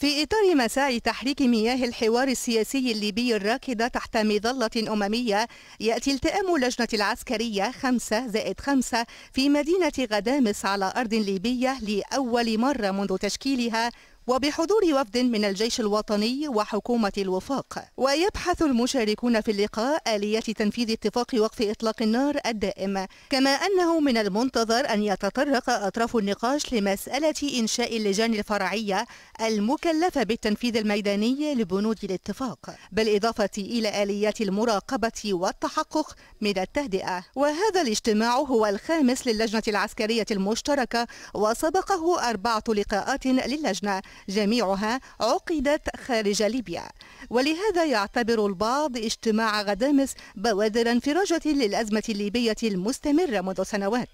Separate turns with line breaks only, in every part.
في إطار مساعي تحريك مياه الحوار السياسي الليبي الراكدة تحت مظلة أممية يأتي التئام لجنة العسكرية خمسة زائد خمسة في مدينة غدامس على أرض ليبية لأول مرة منذ تشكيلها وبحضور وفد من الجيش الوطني وحكومة الوفاق. ويبحث المشاركون في اللقاء آلية تنفيذ اتفاق وقف إطلاق النار الدائم. كما أنه من المنتظر أن يتطرق أطراف النقاش لمسألة إنشاء اللجان الفرعية المكلفة بالتنفيذ الميداني لبنود الاتفاق بالإضافة إلى آليات المراقبة والتحقق من التهدئة. وهذا الاجتماع هو الخامس للجنة العسكرية المشتركة وسبقه أربعة لقاءات للجنة. جميعها عقدت خارج ليبيا. ولهذا يعتبر البعض اجتماع غدامس بوادر انفراجة للأزمة الليبية المستمرة منذ سنوات.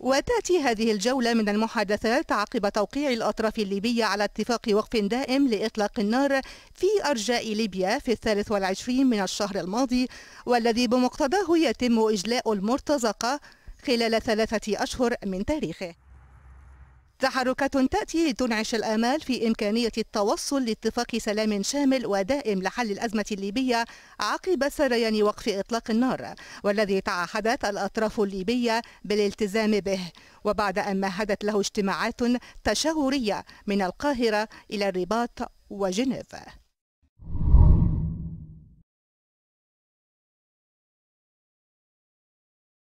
وتأتي هذه الجولة من المحادثات عقب توقيع الأطراف الليبية على اتفاق وقف دائم لإطلاق النار في أرجاء ليبيا في الثالث والعشرين من الشهر الماضي والذي بمقتضاه يتم إجلاء المرتزقة خلال ثلاثة أشهر من تاريخه. تحركات تأتي لتنعش الآمال في إمكانية التوصل لاتفاق سلام شامل ودائم لحل الأزمة الليبية عقب سريان وقف إطلاق النار والذي تعهدت الأطراف الليبية بالالتزام به. وبعد أن مهدت له اجتماعات تشاورية من القاهرة إلى الرباط وجنيف.